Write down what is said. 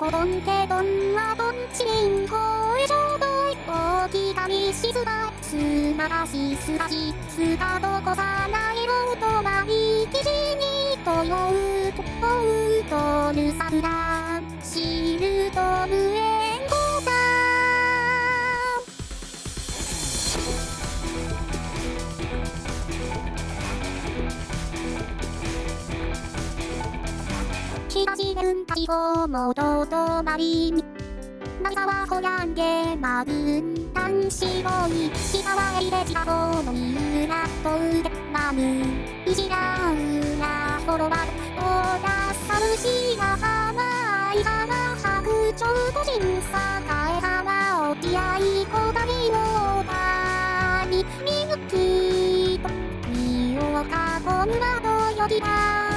こどんけどんはどんちりんほえちょうどい大きかみしずばすまらしすらしすがどこさないろとまいきじにとようとうとぬさぶら。き出しでもととまりに。涙はほやんでまぐんたんしごに。下はえりでちがごのみうらとうでまむ。いじらうらほろばる。おださむしがはまいはまはぐちょうこじんさかえはまおきあいこだりのばに。みゆきとみおかこむなとよりだ。